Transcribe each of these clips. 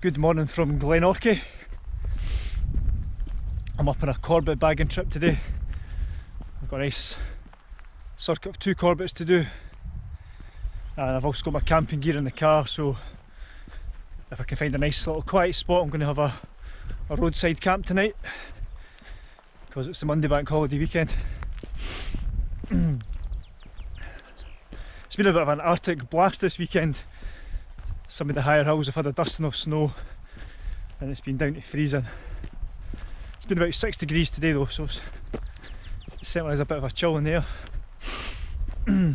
Good morning from Glen Orchy. I'm up on a Corbett bagging trip today. I've got a nice circuit of two Corbett's to do. And I've also got my camping gear in the car, so if I can find a nice little quiet spot, I'm going to have a, a roadside camp tonight because it's the Monday bank holiday weekend. it's been a bit of an arctic blast this weekend some of the higher hills have had a dusting of snow and it's been down to freezing. It's been about 6 degrees today though, so it's, it certainly has a bit of a chill in there.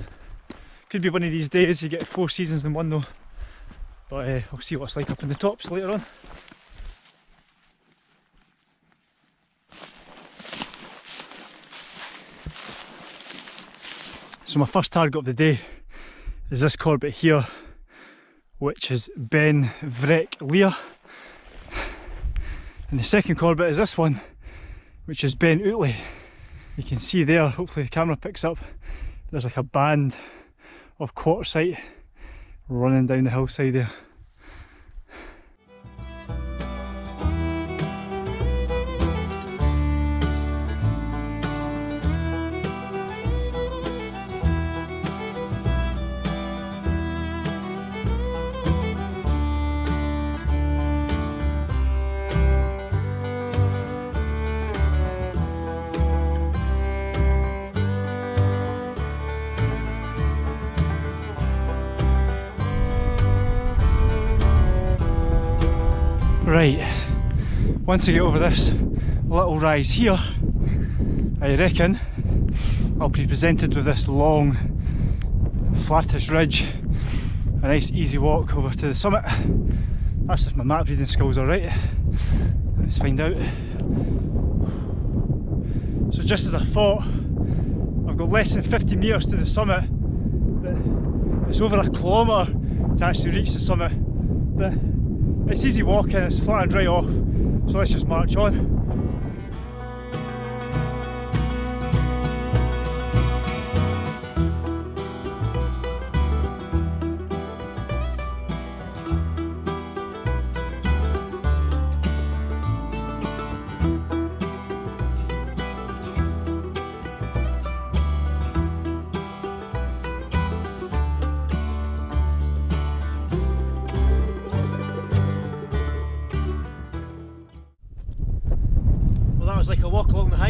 Could be one of these days you get four seasons in one though, but uh, I'll see what it's like up in the tops later on. So my first target of the day is this Corbett here which is Beinn Bhreac-Laith. And the second Corbett is this one, which is Beinn Udlaidh. You can see there, hopefully the camera picks up, there's like a band of quartzite running down the hillside there. Right, once I get over this little rise here, I reckon I'll be presented with this long, flattish ridge, a nice easy walk over to the summit. That's if my map reading skills are right. Let's find out. So just as I thought, I've got less than 50 metres to the summit, but it's over a kilometre to actually reach the summit. But it's easy walking, it's flat and dry off, so let's just march on.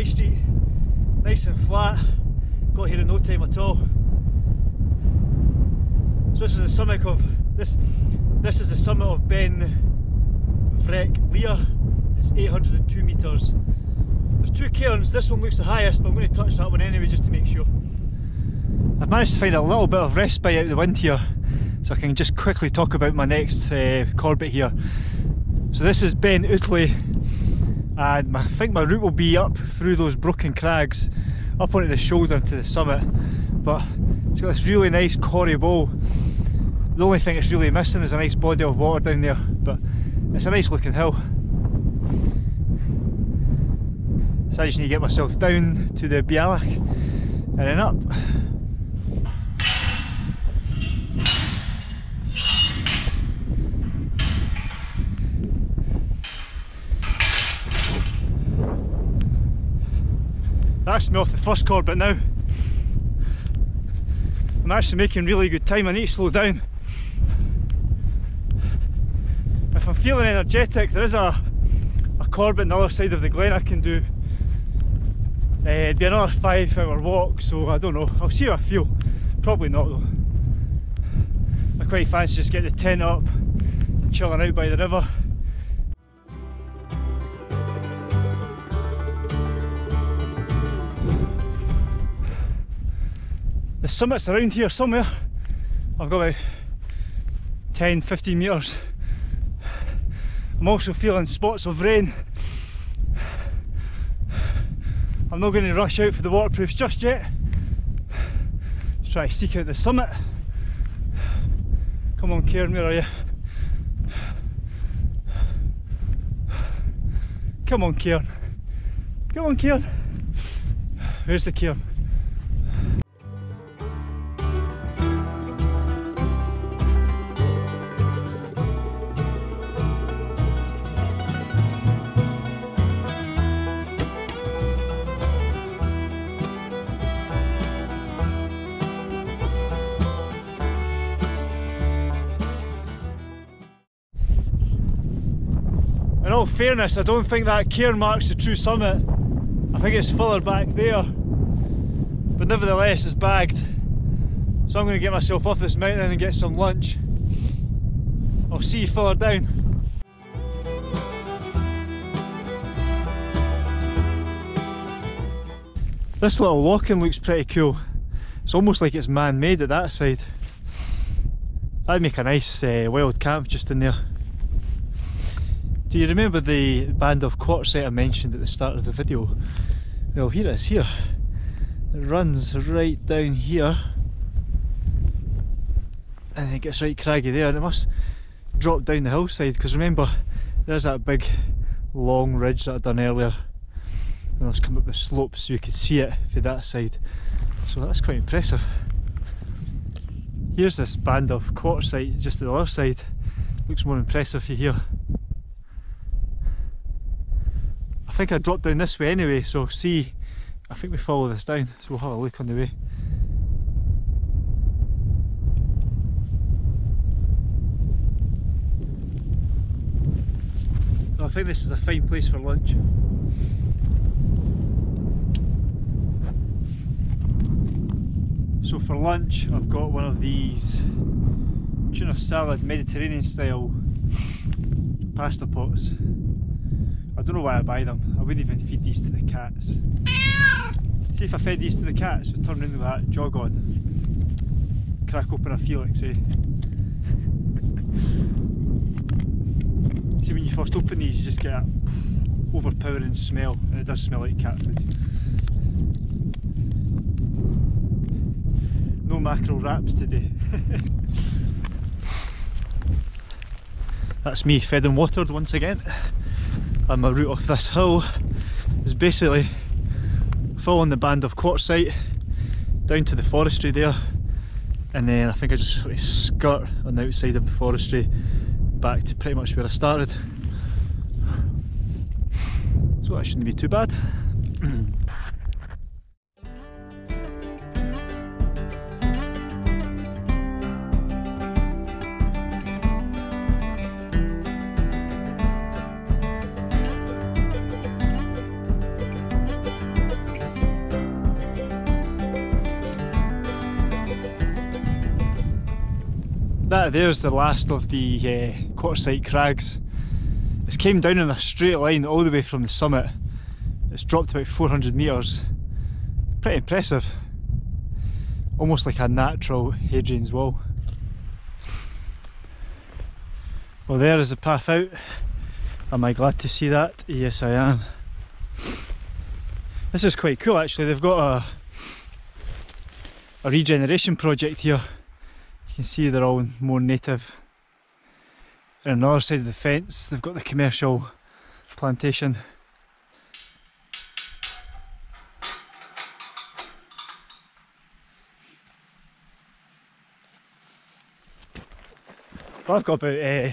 High street, nice and flat, got here in no time at all. So this is the summit of this this is the summit of Ben Vrek Lear. It's 802 metres. There's two cairns, this one looks the highest, but I'm going to touch that one anyway just to make sure. I've managed to find a little bit of respite out the wind here, so I can just quickly talk about my next uh, Corbett here. So this is Beinn Udlaidh and I think my route will be up through those broken crags up onto the shoulder to the summit. But it's got this really nice corrie bowl. The only thing it's really missing is a nice body of water down there but it's a nice looking hill. So I just need to get myself down to the Bealach and then up Me off the first cord, but now. I'm actually making really good time, I need to slow down. If I'm feeling energetic, there is a, a Corbett on the other side of the glen I can do. Uh, it'd be another five hour walk, so I don't know, I'll see how I feel. Probably not though. I quite fancy just getting the tent up, and chilling out by the river. The summit's around here somewhere. I've got about 10 15 metres. I'm also feeling spots of rain. I'm not going to rush out for the waterproofs just yet. Let's try to seek out the summit. Come on cairn, where are you? Come on cairn. Come on cairn. Where's the cairn? All fairness, I don't think that cairn marks the true summit. I think it's further back there. But nevertheless, it's bagged. So I'm going to get myself off this mountain and get some lunch. I'll see you further down. This little walking looks pretty cool. It's almost like it's man-made at that side. That'd make a nice uh, wild camp just in there. Do you remember the band of quartzite I mentioned at the start of the video? Well here it is here. It runs right down here and it gets right craggy there and it must drop down the hillside because remember there's that big long ridge that I done earlier and I was coming up the slope so you could see it from that side so that's quite impressive. Here's this band of quartzite just to the other side, looks more impressive here. I think I dropped down this way anyway so see, I think we follow this down so we'll have a look on the way. I think this is a fine place for lunch. So for lunch I've got one of these tuna salad Mediterranean style pasta pots. I don't know why I buy them. I wouldn't even feed these to the cats. See if I fed these to the cats, would turn into that jog on. Crack open a Felix, eh? See when you first open these you just get that overpowering smell and it does smell like cat food. no mackerel wraps today. That's me fed and watered once again. And my route off this hill is basically following the band of quartzite down to the forestry there and then I think I just sort of skirt on the outside of the forestry back to pretty much where I started. So that shouldn't be too bad. there's the last of the uh, crags. It's came down in a straight line all the way from the summit. It's dropped about 400 metres. Pretty impressive. Almost like a natural Hadrian's wall. Well there is the path out. Am I glad to see that? Yes I am. This is quite cool actually, they've got a, a regeneration project here you can see they're all more native. And on the other side of the fence they've got the commercial plantation. I've got about uh,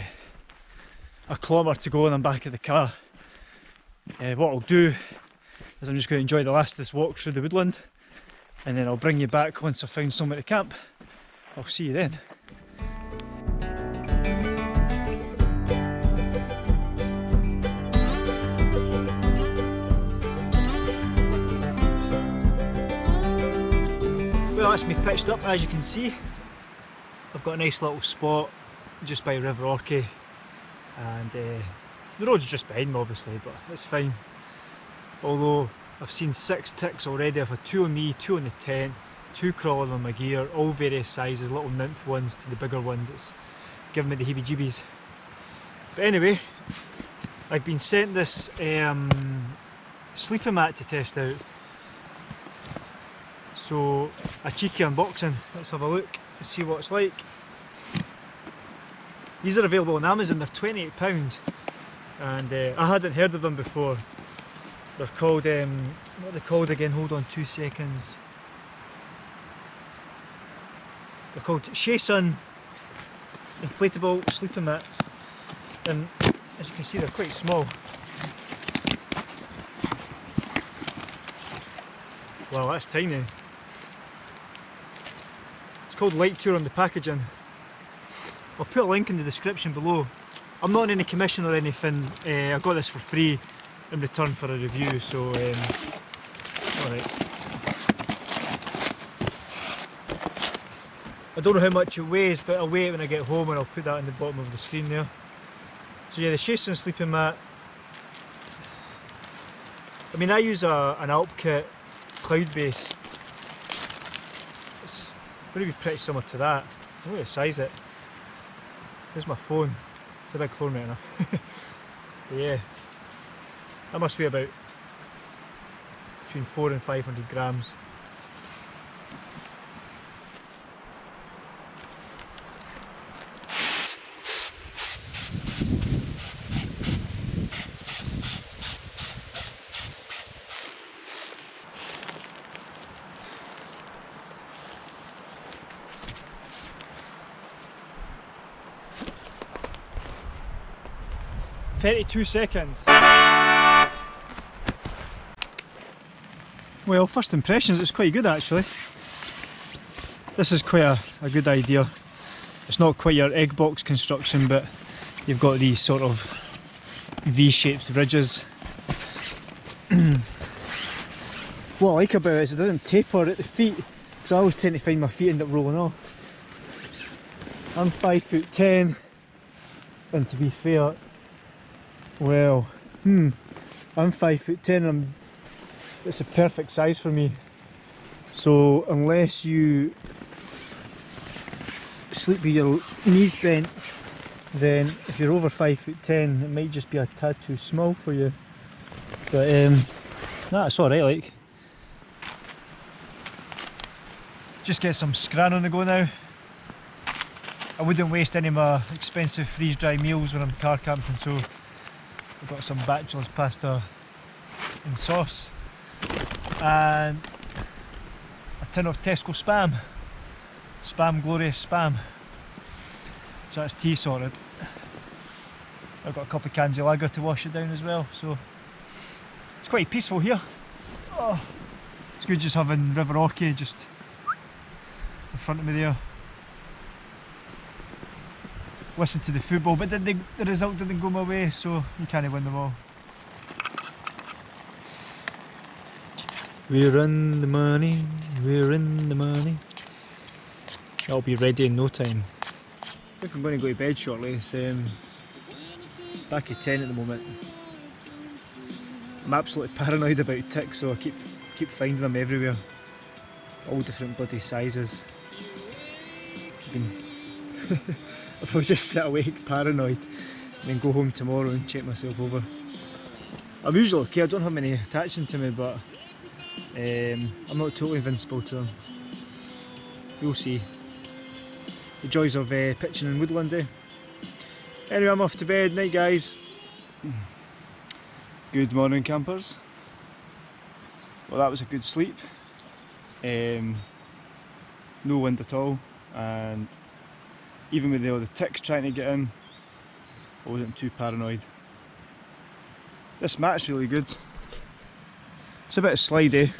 a kilometre to go and I'm back at the car. Uh, what I'll do is I'm just going to enjoy the last of this walk through the woodland and then I'll bring you back once I've found somewhere to camp. I'll see you then. Well that's me pitched up as you can see. I've got a nice little spot just by River Orchy and uh, the road's just behind me obviously but it's fine. Although I've seen six ticks already, I've had two on me, two on the tent, two crawling on my gear, all various sizes, little nymph ones to the bigger ones. It's giving me the heebie-jeebies. But anyway, I've been sent this um, sleeping mat to test out. So a cheeky unboxing. Let's have a look and see what it's like. These are available on Amazon. They're £28 and uh, I hadn't heard of them before. They're called, um, what are they called again? Hold on two seconds. They're called Sun inflatable sleeping mats and as you can see they're quite small. Wow that's tiny. It's called Light Tour on the packaging. I'll put a link in the description below I'm not on any commission or anything. Uh, I got this for free in return for a review, so um, alright. I don't know how much it weighs, but I'll weigh it when I get home and I'll put that in the bottom of the screen there. So yeah, the Shayson sleeping mat. I mean, I use a, an Alpkit cloud base. It's going to be pretty similar to that. Look at size it. Here's my phone. It's a big phone right enough. yeah. That must be about between four and five hundred grams. Thirty-two seconds. Well, first impressions, it's quite good actually. This is quite a, a good idea. It's not quite your egg box construction, but you've got these sort of V-shaped ridges. what I like about it is it doesn't taper at the feet, because I always tend to find my feet end up rolling off. I'm five foot ten, and to be fair, well, hmm, I'm five foot ten. I'm it's a perfect size for me. So unless you sleep with your knees bent, then if you're over five foot ten, it might just be a tad too small for you. But um, nah, it's alright. Like, just get some scran on the go now. I wouldn't waste any of my expensive freeze dry meals when I'm car camping, so I've got some bachelor's pasta and sauce and a tin of Tesco Spam. Spam Glorious Spam. So that's tea sorted. I've got a couple of cans of lager to wash it down as well, so it's quite peaceful here. Oh, it's good just having River Orchy just in front of me there. Listen to the football, but the, the result didn't go my way, so you can't win them all. We're in the money, we're in the money. I'll be ready in no time. I think I'm going to go to bed shortly. It's um, back at 10 at the moment. I'm absolutely paranoid about ticks, so I keep keep finding them everywhere. All different bloody sizes. I've I'll probably just sit awake paranoid and then go home tomorrow and check myself over. I'm usually okay, I don't have many attaching to me, but um, I'm not totally invincible to them. We'll see. The joys of uh, pitching in woodland eh? Anyway, I'm off to bed. Night guys. Good morning campers. Well that was a good sleep. Um, no wind at all and even with all the ticks trying to get in I wasn't too paranoid. This mat's really good. It's a bit slidey,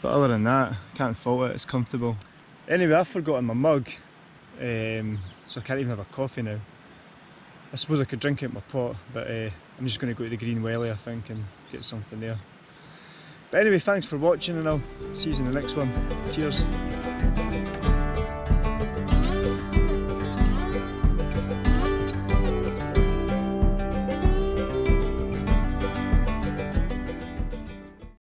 but other than that, can't fault it, it's comfortable. Anyway, I've forgotten my mug, um, so I can't even have a coffee now. I suppose I could drink it my pot, but uh, I'm just going to go to the Green Welly, I think, and get something there. But anyway, thanks for watching, and I'll see you in the next one. Cheers.